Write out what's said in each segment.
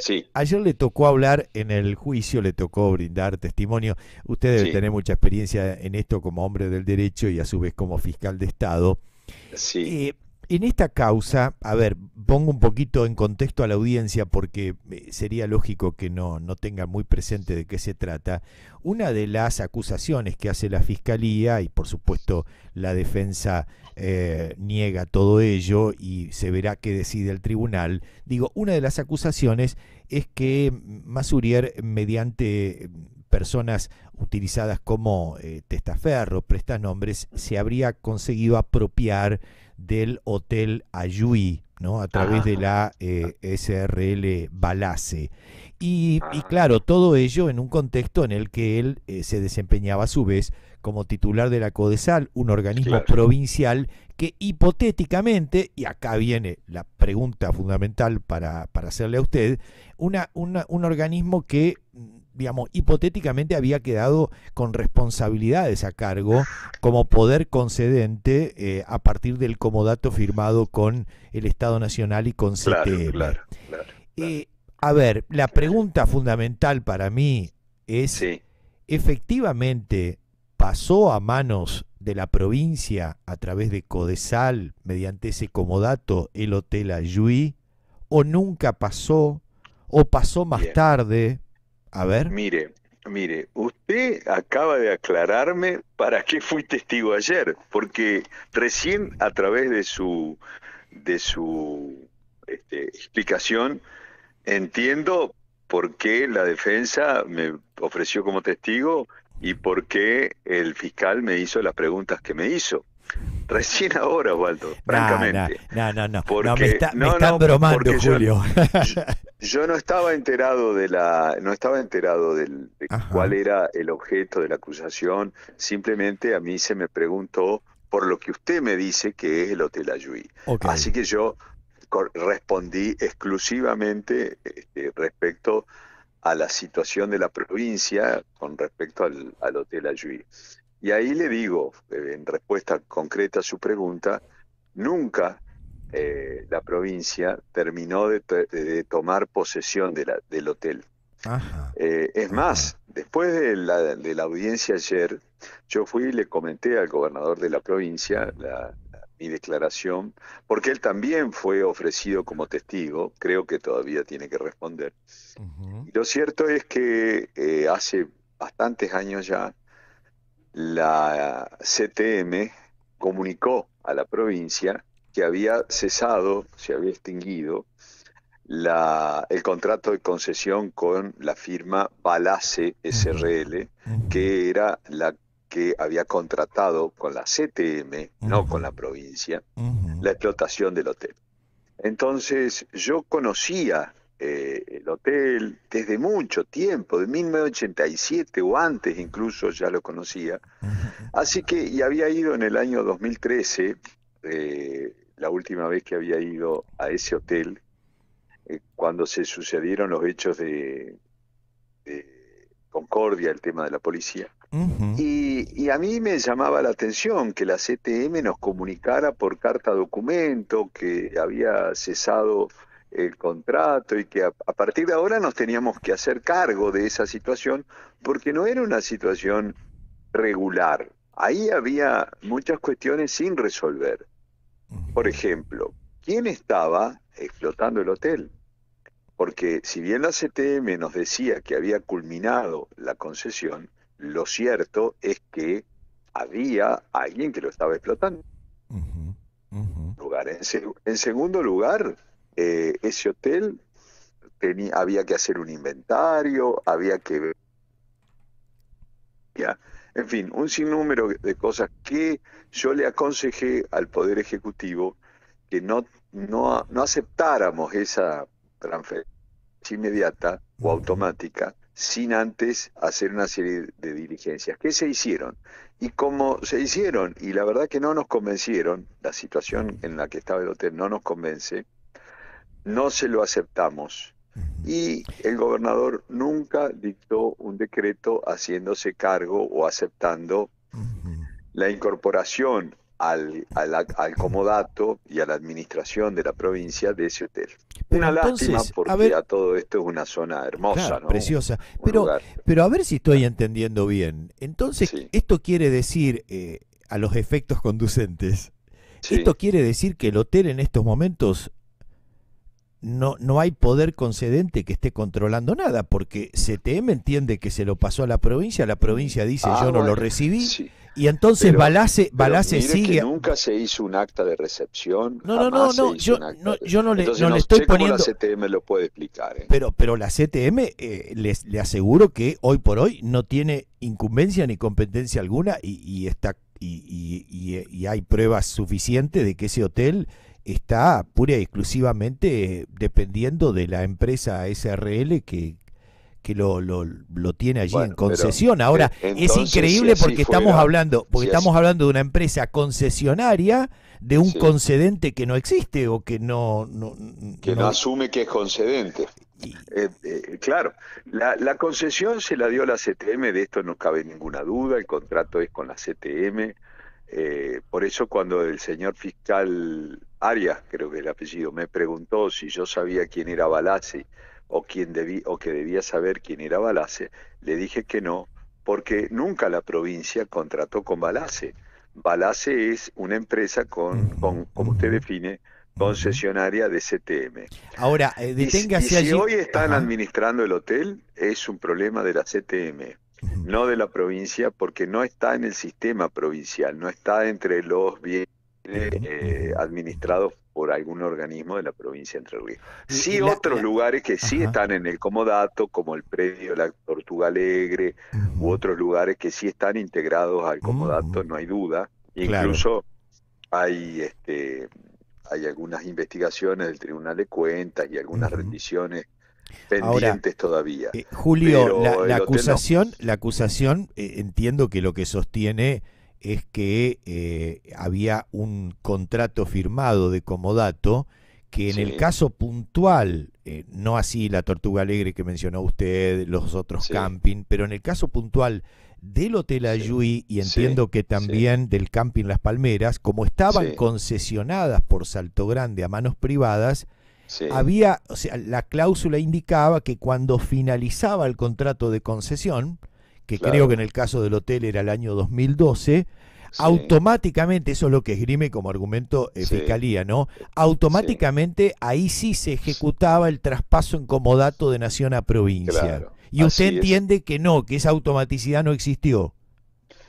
Sí. Ayer le tocó hablar en el juicio, le tocó brindar testimonio. Usted debe Sí. tener mucha experiencia en esto como hombre del derecho y a su vez como fiscal de Estado. Sí, Eh, en esta causa, a ver, pongo un poquito en contexto a la audiencia porque eh, sería lógico que no, no tenga muy presente de qué se trata. Una de las acusaciones que hace la Fiscalía, y por supuesto la defensa eh, niega todo ello y se verá qué decide el tribunal, digo, una de las acusaciones es que Masurier, mediante personas utilizadas como eh, testaferro, prestanombres, se habría conseguido apropiar del Hotel Ayui, ¿no? A través de la eh, SRL Balace. Y, y claro, todo ello en un contexto en el que él eh, se desempeñaba a su vez como titular de la CODESAL, un organismo Claro. provincial que hipotéticamente, y acá viene la pregunta fundamental para, para hacerle a usted, una, una- un organismo que, digamos, hipotéticamente había quedado con responsabilidades a cargo como poder concedente eh, a partir del comodato firmado con el Estado Nacional y con claro, CTM. claro, claro. Eh, a ver, la pregunta fundamental para mí es, Sí, ¿efectivamente pasó a manos de la provincia a través de Codesal mediante ese comodato el Hotel Ayui? ¿O nunca pasó? ¿O pasó más Bien. tarde? A ver. mire, mire, usted acaba de aclararme para qué fui testigo ayer, porque recién a través de su de su este, explicación entiendo por qué la defensa me ofreció como testigo y por qué el fiscal me hizo las preguntas que me hizo. Recién ahora, Waldo, francamente. No, no, no, no. No, Porque- me, está- me no, están no, bromando, porque yo- Julio. Yo no estaba enterado de la, no estaba enterado del, de Ajá. cuál era el objeto de la acusación. Simplemente a mí se me preguntó por lo que usted me dice que es el Hotel Ayui. Ok. Así que yo respondí exclusivamente este, respecto a la situación de la provincia con respecto al, al Hotel Ayui. Y ahí le digo, eh, en respuesta concreta a su pregunta, nunca eh, la provincia terminó de, de tomar posesión de la- del hotel. Ajá. Eh, es más, después de la, de la audiencia ayer, yo fui y le comenté al gobernador de la provincia la- mi declaración, porque él también fue ofrecido como testigo, creo que todavía tiene que responder. Y lo cierto es que eh, hace bastantes años ya, la CTM comunicó a la provincia que había cesado, se había extinguido la, el contrato de concesión con la firma Balace SRL, que era la que había contratado con la CTM, no con la provincia, la explotación del hotel. Entonces, yo conocía eh, el hotel desde mucho tiempo, de 1987 o antes incluso ya lo conocía. Así que, y había ido en el año 2013, eh, la última vez que había ido a ese hotel, eh, cuando se sucedieron los hechos de, de Concordia, el tema de la policía. Y, y a mí me llamaba la atención que la CTM nos comunicara por carta documento que había cesado el contrato y que a, a partir de ahora nos teníamos que hacer cargo de esa situación porque no era una situación regular. Ahí había muchas cuestiones sin resolver. Por ejemplo, ¿quién estaba explotando el hotel? Porque si bien la CTM nos decía que había culminado la concesión, lo cierto es que había alguien que lo estaba explotando. Lugar. En, se- en segundo lugar, eh, ese hotel tenía, había que hacer un inventario, había que ver, en fin, un sinnúmero de cosas que yo le aconsejé al Poder Ejecutivo que no, no, no aceptáramos esa transferencia inmediata o automática sin antes hacer una serie de diligencias. ¿Qué se hicieron? Y como se hicieron, y la verdad que no nos convencieron, la situación en la que estaba el hotel no nos convence, no se lo aceptamos. Y el gobernador nunca dictó un decreto haciéndose cargo o aceptando la incorporación al, al, comodato y a la administración de la provincia de ese hotel. una lástima porque a, todo esto es una zona hermosa, preciosa. Pero, pero a ver si estoy entendiendo bien. Entonces, esto quiere decir, eh, a los efectos conducentes, esto quiere decir que el hotel en estos momentos no, no hay poder concedente que esté controlando nada, porque CTM entiende que se lo pasó a la provincia, la provincia dice ah, yo no lo recibí, y entonces Balace, Balace sigue. nunca se hizo un acta de recepción. No, no, no, yo, no, yo no le, no le estoy poniendo. la CTM lo puede explicar. ¿eh? Pero, pero la CTM, eh, les, le aseguro que hoy por hoy no tiene incumbencia ni competencia alguna y, y está y, y, y, hay pruebas suficientes de que ese hotel está pura y exclusivamente dependiendo de la empresa SRL que, que lo, lo, lo tiene allí en concesión. Ahora, eh, es increíble porque estamos hablando, porque estamos hablando de una empresa concesionaria de un concedente que no existe o que no, que no, asume que es concedente. Eh, eh, claro, la, la, concesión se la dio la CTM, de esto no cabe ninguna duda, el contrato es con la CTM, eh, por eso cuando el señor fiscal Arias, creo que el apellido, me preguntó si yo sabía quién era Balace o, quién debí, o que debía saber quién era Balace, le dije que no, porque nunca la provincia contrató con Balace. Balace es una empresa con, con como usted define, concesionaria de CTM. Ahora, eh, deténgase y, si hoy están administrando el hotel, es un problema de la CTM no de la provincia, porque no está en el sistema provincial, no está entre los bienes eh, administrados por algún organismo de la provincia de Entre Ríos. Sí otros lugares que sí están en el comodato, como el predio La Tortuga Alegre, u otros lugares que sí están integrados al comodato, no hay duda. Incluso hay este hay algunas investigaciones del Tribunal de Cuentas y algunas rendiciones pendientes todavía. Eh, Julio, la, acusación, la acusación, eh, entiendo que lo que sostiene es que eh, había un contrato firmado de comodato que en el caso puntual, no así la Tortuga Alegre que mencionó usted, los otros camping, pero en el caso puntual del Hotel Ayui y entiendo que también del Camping Las Palmeras, como estaban concesionadas por Salto Grande a manos privadas, había, o sea, la cláusula indicaba que cuando finalizaba el contrato de concesión, que creo que en el caso del hotel era el año 2012, automáticamente, eso es lo que esgrime como argumento eh, fiscalía, ¿no? Automáticamente ahí sí se ejecutaba el traspaso en comodato de nación a provincia. y usted entiende que no, que esa automaticidad no existió.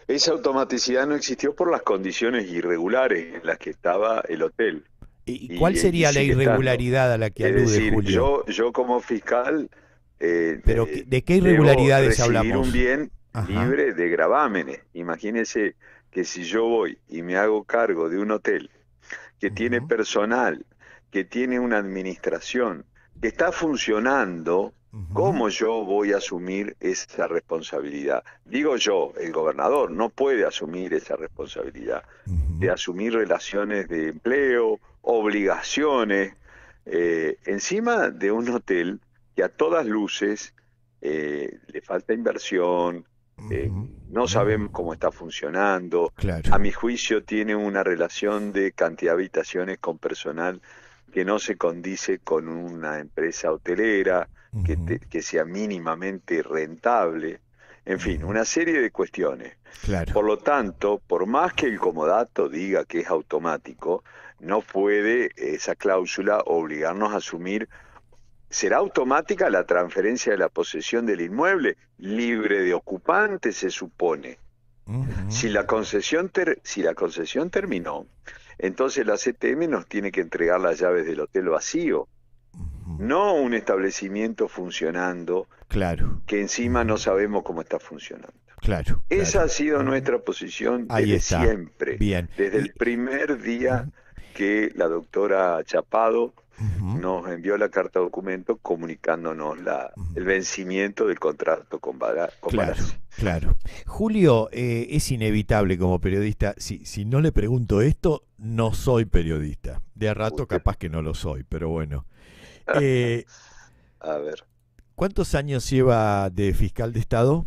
Esa automaticidad no existió por las condiciones irregulares en las que estaba el hotel. ¿Y cuál sería la irregularidad a la que alude Julio? Yo, yo como fiscal... Eh, Pero eh, ¿de qué irregularidades hablamos? un bien libre de gravámenes. Imagínese que si yo voy y me hago cargo de un hotel que tiene personal, que tiene una administración, que está funcionando, ¿cómo yo voy a asumir esa responsabilidad? Digo yo, el gobernador no puede asumir esa responsabilidad de asumir relaciones de empleo obligaciones eh, encima de un hotel que a todas luces eh, le falta inversión, eh, no sabemos cómo está funcionando. A mi juicio tiene una relación de cantidad de habitaciones con personal que no se condice con una empresa hotelera, que, que, sea mínimamente rentable. En fin, una serie de cuestiones. Por lo tanto, por más que el comodato diga que es automático, no puede esa cláusula obligarnos a asumir será automática la transferencia de la posesión del inmueble, libre de ocupante se supone. Si la concesión si la concesión terminó, entonces la CTM nos tiene que entregar las llaves del hotel vacío, no un establecimiento funcionando, claro, que encima no sabemos cómo está funcionando. Claro. Esa ha sido nuestra posición desde siempre, Bien. desde el primer día que la doctora Chapado nos envió la carta documento comunicándonos la, el vencimiento del contrato con, Bala, claro, Claro. Julio, eh, es inevitable como periodista, si, si no le pregunto esto, no soy periodista. De a rato capaz que no lo soy, pero bueno. Eh, a ver. ¿Cuántos años lleva de fiscal de Estado?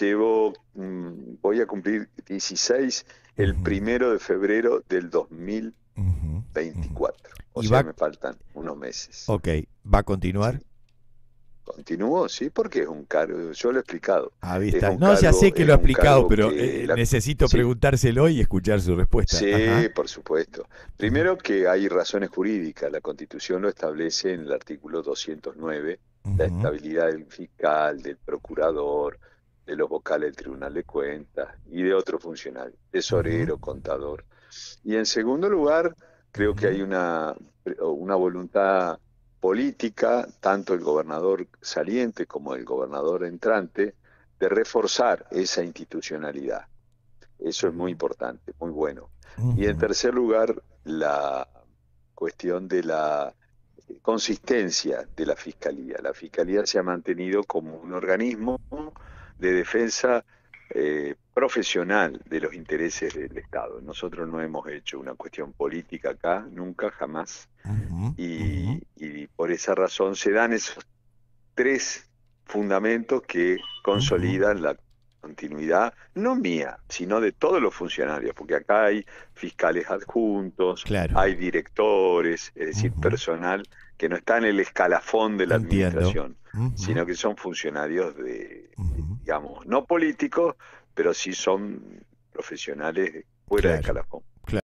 llevo, mm, voy a cumplir 16 el primero de febrero del 2024. O sea, me faltan unos meses. Ok, ¿va a continuar? Continúo, sí, porque es un cargo, yo lo he explicado. Ah, no, ya sé que lo ha explicado, pero eh, necesito preguntárselo y escuchar su respuesta. Sí, por supuesto. Primero que hay razones jurídicas, la Constitución lo establece en el artículo 209, la estabilidad del fiscal, del procurador, de los vocales del Tribunal de Cuentas y de otros funcionarios, tesorero, contador. Y en segundo lugar, creo que hay una, una voluntad política, tanto el gobernador saliente como el gobernador entrante, de reforzar esa institucionalidad. Eso es muy importante, muy bueno. Y en tercer lugar, la cuestión de la consistencia de la Fiscalía. La Fiscalía se ha mantenido como un organismo de defensa eh, profesional de los intereses del Estado. Nosotros no hemos hecho una cuestión política acá, nunca, jamás. y, por esa razón se dan esos tres fundamentos que consolidan la continuidad, no mía, sino de todos los funcionarios, porque acá hay fiscales adjuntos, hay directores, es decir, personal que no está en el escalafón de la administración, sino que son funcionarios de, digamos, no políticos, pero sí son profesionales fuera de escalafón.